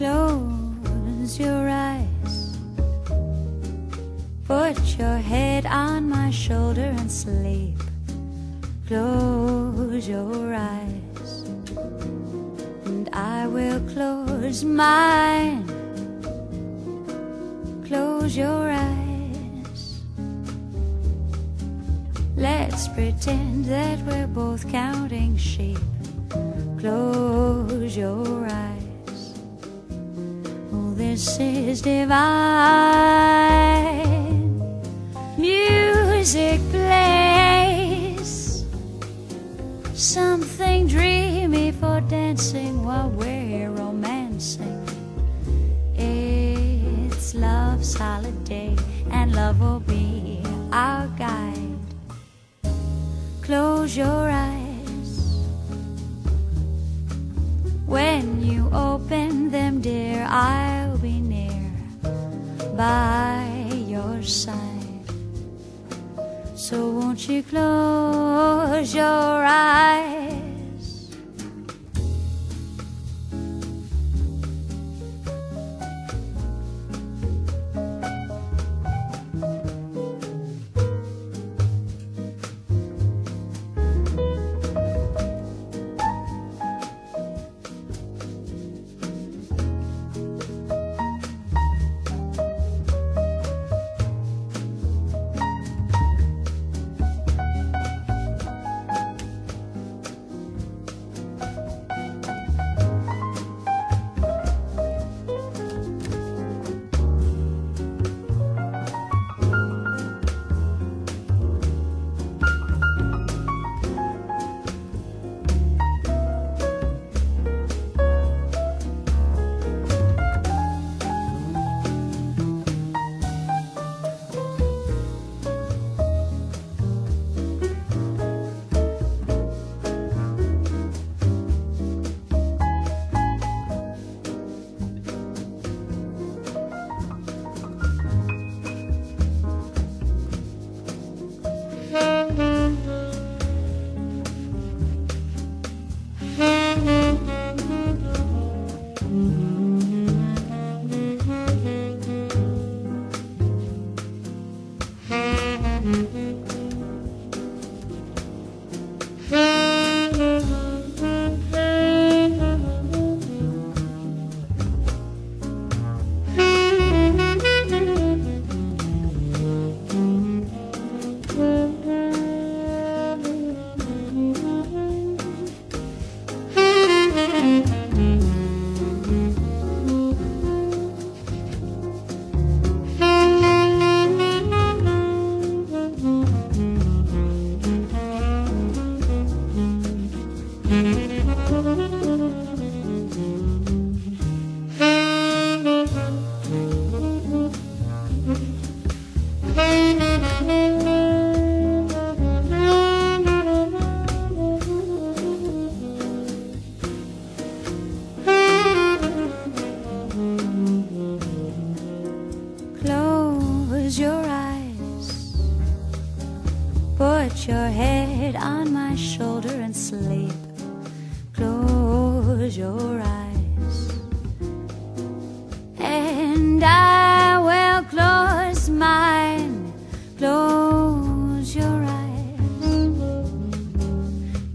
Close your eyes. Put your head on my shoulder and sleep. Close your eyes. And I will close mine. Close your eyes. Let's pretend that we're both counting sheep. Close your eyes. This is divine. Music plays something dreamy for dancing while we're romancing. It's love's holiday, and love will be our guide. Close your eyes. When you open them, dear, near by your side. So won't you close your eyes? Close your eyes. Put your head on my shoulder and sleep. Close your eyes. And I will close mine. Close your eyes.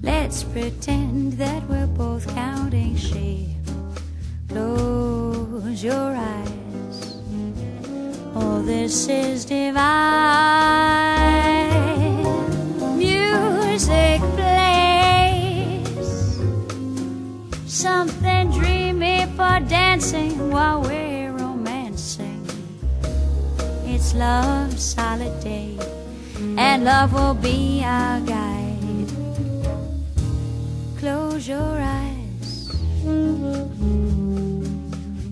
Let's pretend that we're both counting sheep. Close your eyes. Oh, this is divine. Music plays something dreamy for dancing while we're romancing. It's love's holiday, and love will be our guide. Close your eyes.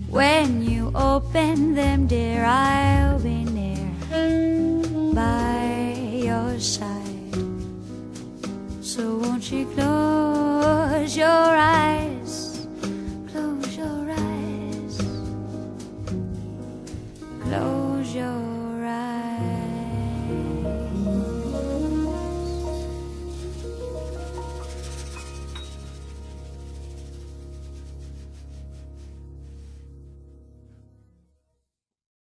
When open them, dear, I'll